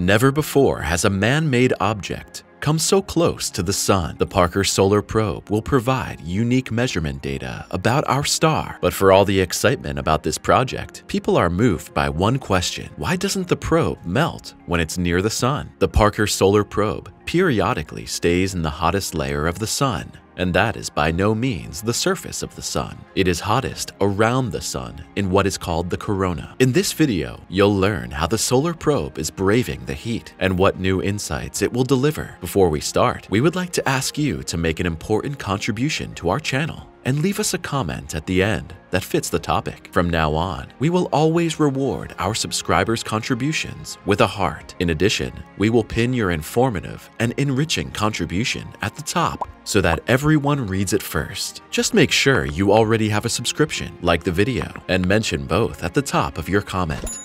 Never before has a man-made object come so close to the sun. The Parker Solar Probe will provide unique measurement data about our star. But for all the excitement about this project, people are moved by one question. Why doesn't the probe melt when it's near the sun? The Parker Solar Probe periodically stays in the hottest layer of the sun, and that is by no means the surface of the sun. It is hottest around the sun in what is called the corona. In this video, you'll learn how the solar probe is braving the heat and what new insights it will deliver. Before we start, we would like to ask you to make an important contribution to our channel and leave us a comment at the end that fits the topic. From now on, we will always reward our subscribers' contributions with a heart. In addition, we will pin your informative and enriching contribution at the top so that everyone reads it first. Just make sure you already have a subscription, like the video, and mention both at the top of your comment.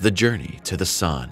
The Journey to the Sun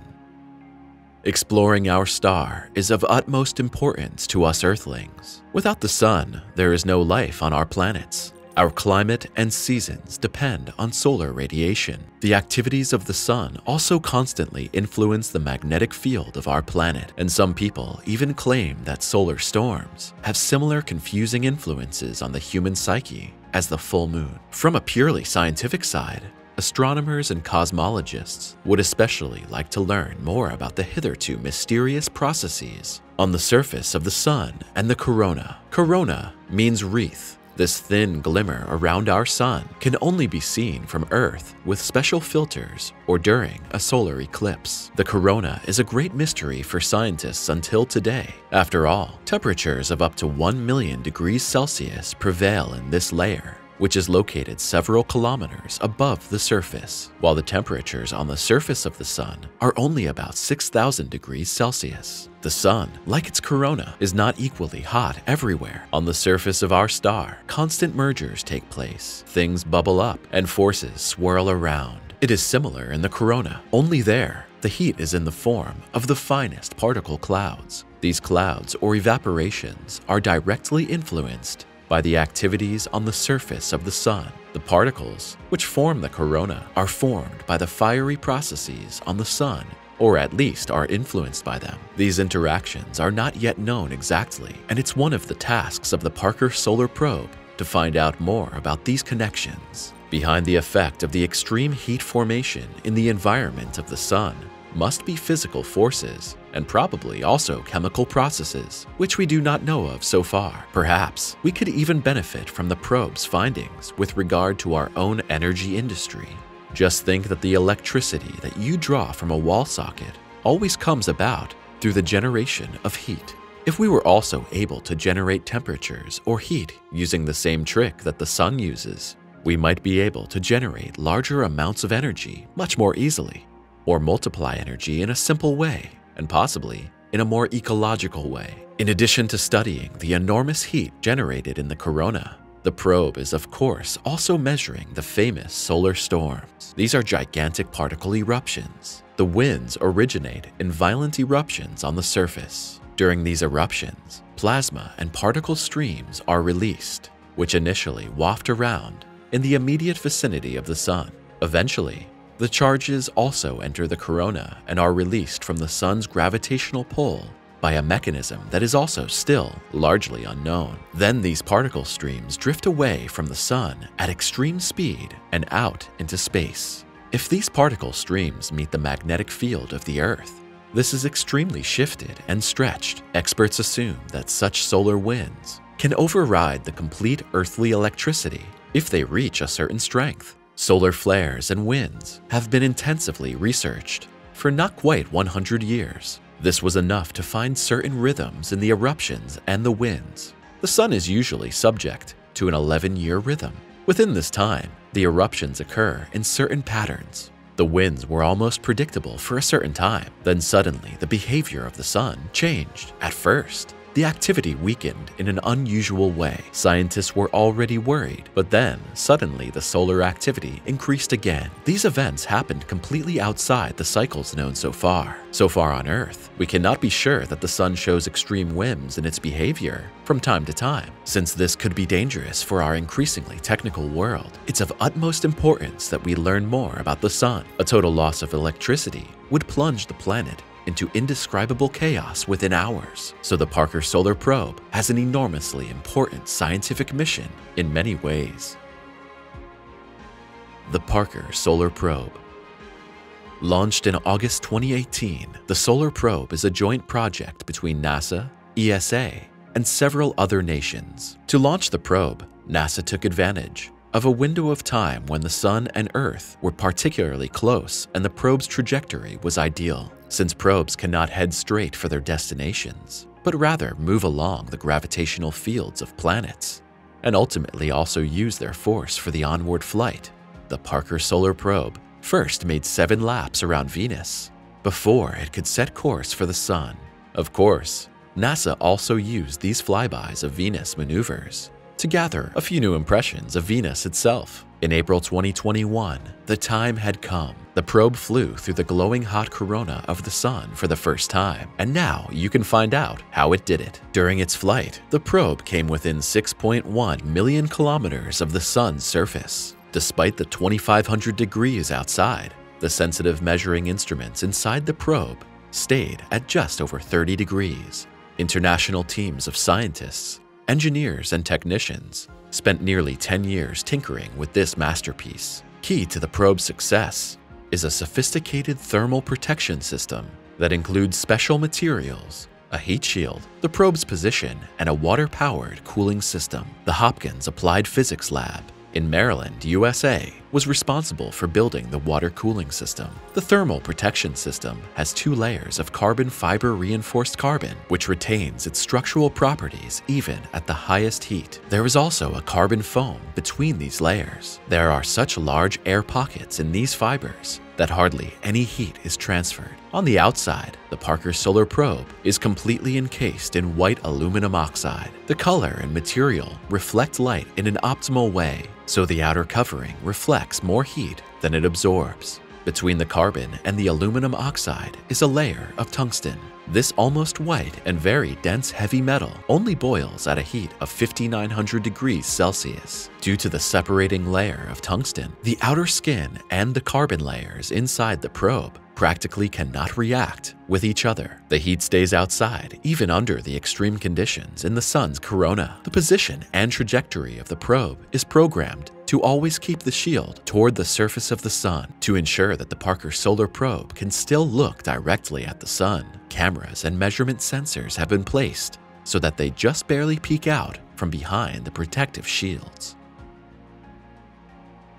Exploring our star is of utmost importance to us Earthlings. Without the sun, there is no life on our planets. Our climate and seasons depend on solar radiation. The activities of the sun also constantly influence the magnetic field of our planet, and some people even claim that solar storms have similar confusing influences on the human psyche as the full moon. From a purely scientific side, Astronomers and cosmologists would especially like to learn more about the hitherto mysterious processes on the surface of the sun and the corona. Corona means wreath. This thin glimmer around our sun can only be seen from Earth with special filters or during a solar eclipse. The corona is a great mystery for scientists until today. After all, temperatures of up to 1 million degrees Celsius prevail in this layer, which is located several kilometers above the surface, while the temperatures on the surface of the sun are only about 6,000 degrees Celsius. The sun, like its corona, is not equally hot everywhere. On the surface of our star, constant mergers take place, things bubble up, and forces swirl around. It is similar in the corona, only there, the heat is in the form of the finest particle clouds. These clouds or evaporations are directly influenced by the activities on the surface of the sun. The particles, which form the corona, are formed by the fiery processes on the sun, or at least are influenced by them. These interactions are not yet known exactly, and it's one of the tasks of the Parker Solar Probe to find out more about these connections. Behind the effect of the extreme heat formation in the environment of the sun must be physical forces and probably also chemical processes, which we do not know of so far. Perhaps we could even benefit from the probe's findings with regard to our own energy industry. Just think that the electricity that you draw from a wall socket always comes about through the generation of heat. If we were also able to generate temperatures or heat using the same trick that the sun uses, we might be able to generate larger amounts of energy much more easily or multiply energy in a simple way, and possibly in a more ecological way. In addition to studying the enormous heat generated in the corona, the probe is of course also measuring the famous solar storms. These are gigantic particle eruptions. The winds originate in violent eruptions on the surface. During these eruptions, plasma and particle streams are released, which initially waft around in the immediate vicinity of the sun. Eventually, the charges also enter the corona and are released from the sun's gravitational pull by a mechanism that is also still largely unknown. Then these particle streams drift away from the sun at extreme speed and out into space. If these particle streams meet the magnetic field of the Earth, this is extremely shifted and stretched. Experts assume that such solar winds can override the complete earthly electricity if they reach a certain strength. Solar flares and winds have been intensively researched for not quite 100 years. This was enough to find certain rhythms in the eruptions and the winds. The sun is usually subject to an 11-year rhythm. Within this time, the eruptions occur in certain patterns. The winds were almost predictable for a certain time. Then suddenly, the behavior of the sun changed. At first, the activity weakened in an unusual way. Scientists were already worried, but then, suddenly, the solar activity increased again. These events happened completely outside the cycles known so far. So far on Earth, we cannot be sure that the sun shows extreme whims in its behavior from time to time. Since this could be dangerous for our increasingly technical world, it's of utmost importance that we learn more about the sun. A total loss of electricity would plunge the planet into indescribable chaos within hours. So the Parker Solar Probe has an enormously important scientific mission in many ways. The Parker Solar Probe Launched in August 2018, the Solar Probe is a joint project between NASA, ESA, and several other nations. To launch the probe, NASA took advantage of a window of time when the Sun and Earth were particularly close and the probe's trajectory was ideal since probes cannot head straight for their destinations, but rather move along the gravitational fields of planets, and ultimately also use their force for the onward flight. The Parker Solar Probe first made seven laps around Venus before it could set course for the Sun. Of course, NASA also used these flybys of Venus maneuvers to gather a few new impressions of Venus itself. In April 2021, the time had come. The probe flew through the glowing hot corona of the sun for the first time, and now you can find out how it did it. During its flight, the probe came within 6.1 million kilometers of the sun's surface. Despite the 2500 degrees outside, the sensitive measuring instruments inside the probe stayed at just over 30 degrees. International teams of scientists engineers, and technicians spent nearly 10 years tinkering with this masterpiece. Key to the probe's success is a sophisticated thermal protection system that includes special materials, a heat shield, the probe's position, and a water-powered cooling system. The Hopkins Applied Physics Lab in Maryland, USA, was responsible for building the water cooling system. The thermal protection system has two layers of carbon fiber reinforced carbon, which retains its structural properties even at the highest heat. There is also a carbon foam between these layers. There are such large air pockets in these fibers that hardly any heat is transferred. On the outside, the Parker Solar Probe is completely encased in white aluminum oxide. The color and material reflect light in an optimal way, so the outer covering reflects more heat than it absorbs. Between the carbon and the aluminum oxide is a layer of tungsten. This almost white and very dense heavy metal only boils at a heat of 5900 degrees Celsius. Due to the separating layer of tungsten, the outer skin and the carbon layers inside the probe practically cannot react with each other. The heat stays outside, even under the extreme conditions in the sun's corona. The position and trajectory of the probe is programmed to always keep the shield toward the surface of the sun to ensure that the Parker Solar Probe can still look directly at the sun. Cameras and measurement sensors have been placed so that they just barely peek out from behind the protective shields.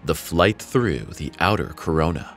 The flight through the outer corona.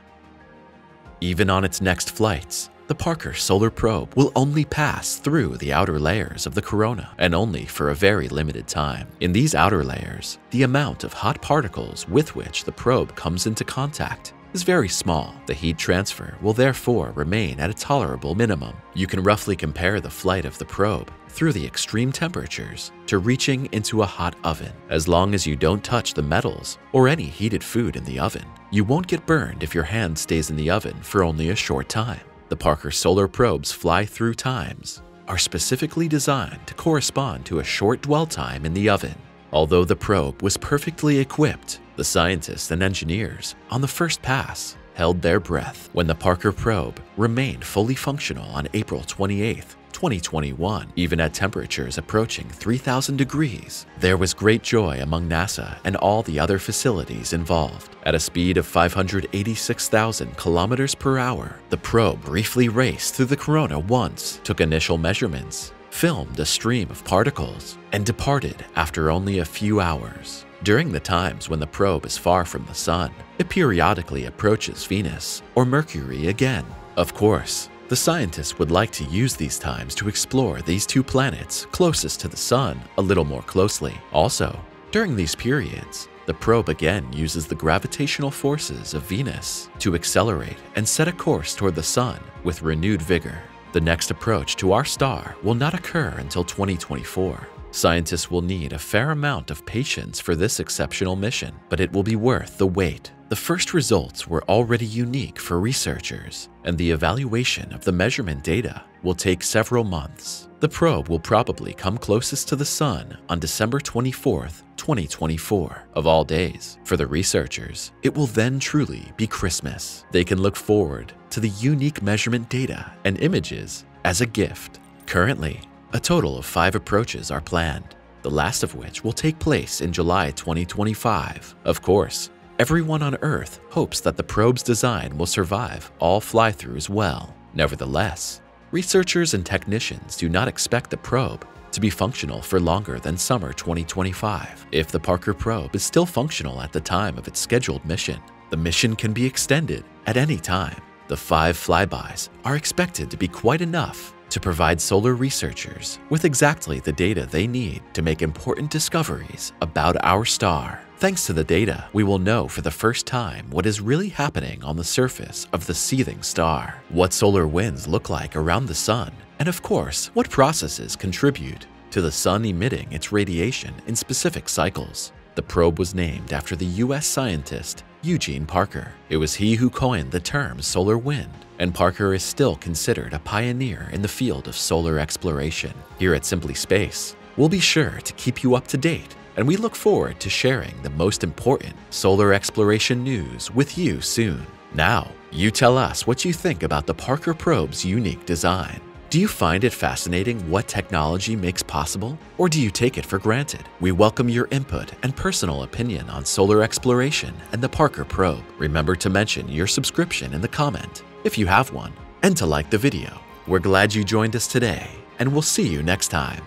Even on its next flights, the Parker Solar Probe will only pass through the outer layers of the corona, and only for a very limited time. In these outer layers, the amount of hot particles with which the probe comes into contact is very small. The heat transfer will therefore remain at a tolerable minimum. You can roughly compare the flight of the probe through the extreme temperatures to reaching into a hot oven. As long as you don't touch the metals or any heated food in the oven, you won't get burned if your hand stays in the oven for only a short time. The Parker Solar Probe's fly-through times are specifically designed to correspond to a short dwell time in the oven. Although the probe was perfectly equipped, the scientists and engineers on the first pass held their breath when the Parker probe remained fully functional on April 28, 2021, even at temperatures approaching 3,000 degrees. There was great joy among NASA and all the other facilities involved. At a speed of 586,000 kilometers per hour, the probe briefly raced through the corona once, took initial measurements, filmed a stream of particles, and departed after only a few hours. During the times when the probe is far from the Sun, it periodically approaches Venus or Mercury again. Of course, the scientists would like to use these times to explore these two planets closest to the Sun a little more closely. Also, during these periods, the probe again uses the gravitational forces of Venus to accelerate and set a course toward the Sun with renewed vigor. The next approach to our star will not occur until 2024. Scientists will need a fair amount of patience for this exceptional mission, but it will be worth the wait. The first results were already unique for researchers, and the evaluation of the measurement data will take several months. The probe will probably come closest to the Sun on December 24, 2024, of all days. For the researchers, it will then truly be Christmas. They can look forward to the unique measurement data and images as a gift. Currently, a total of five approaches are planned, the last of which will take place in July 2025. Of course, everyone on Earth hopes that the probe's design will survive all fly-throughs well. Nevertheless, researchers and technicians do not expect the probe to be functional for longer than summer 2025. If the Parker probe is still functional at the time of its scheduled mission, the mission can be extended at any time. The five flybys are expected to be quite enough to provide solar researchers with exactly the data they need to make important discoveries about our star. Thanks to the data, we will know for the first time what is really happening on the surface of the seething star, what solar winds look like around the sun, and of course, what processes contribute to the sun emitting its radiation in specific cycles. The probe was named after the US scientist Eugene Parker. It was he who coined the term solar wind, and Parker is still considered a pioneer in the field of solar exploration. Here at Simply Space, we'll be sure to keep you up to date, and we look forward to sharing the most important solar exploration news with you soon. Now, you tell us what you think about the Parker probe's unique design. Do you find it fascinating what technology makes possible, or do you take it for granted? We welcome your input and personal opinion on solar exploration and the Parker probe. Remember to mention your subscription in the comment, if you have one, and to like the video. We're glad you joined us today, and we'll see you next time.